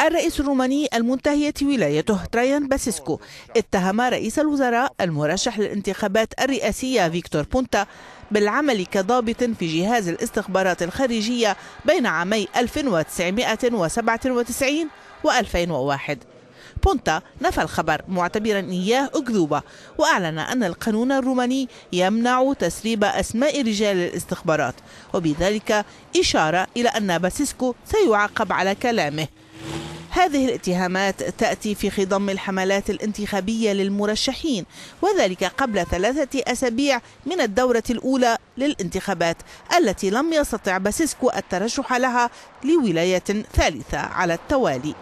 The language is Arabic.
الرئيس الروماني المنتهية ولايته ترايان باسيسكو. اتهم رئيس الوزراء المرشح للانتخابات الرئاسية فيكتور بونتا بالعمل كضابط في جهاز الاستخبارات الخارجية بين عامي 1997 و 2001 بونتا نفى الخبر معتبرا إياه أكذوبة وأعلن أن القانون الروماني يمنع تسريب أسماء رجال الاستخبارات وبذلك أشار إلى أن باسيسكو سيعاقب على كلامه. هذه الاتهامات تأتي في خضم الحملات الانتخابية للمرشحين وذلك قبل ثلاثة أسابيع من الدورة الأولى للانتخابات التي لم يستطع باسيسكو الترشح لها لولاية ثالثة على التوالي.